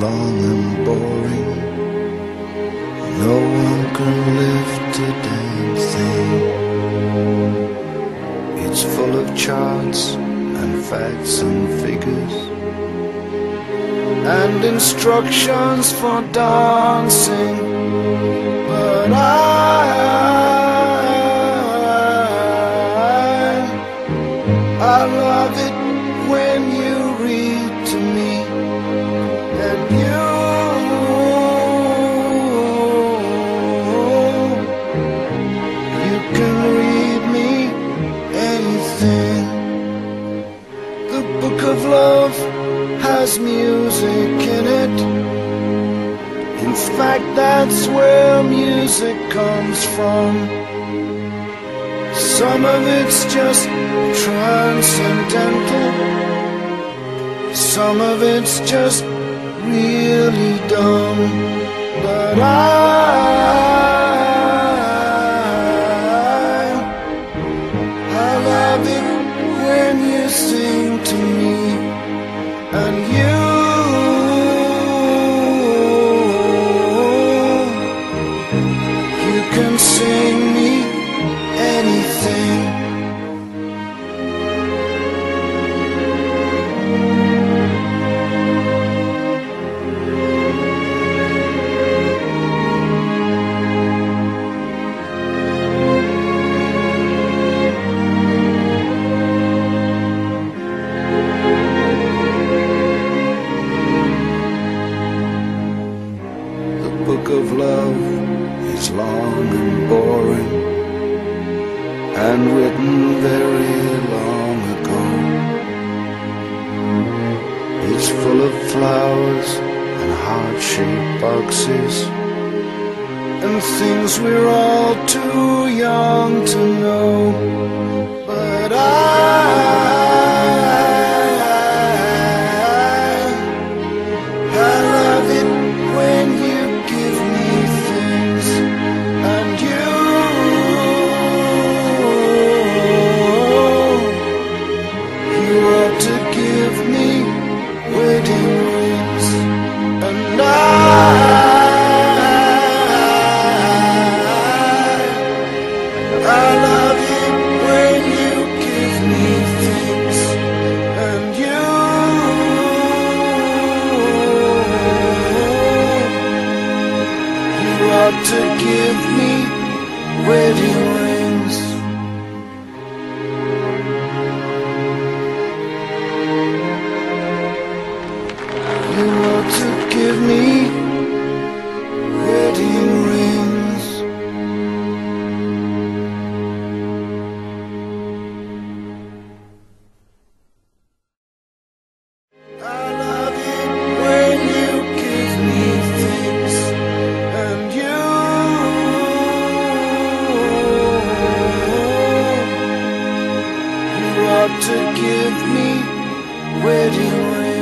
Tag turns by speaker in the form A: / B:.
A: long and boring. No one can lift a damn thing. It's full of charts and facts and figures and instructions for dancing. But I, Fact, that's where music comes from. Some of it's just transcendental. Some of it's just really dumb. But I, I love it when you sing to me and written very long ago. It's full of flowers and heart-shaped boxes and things we're all too young to know. To give me wedding rings. You ought to give me wedding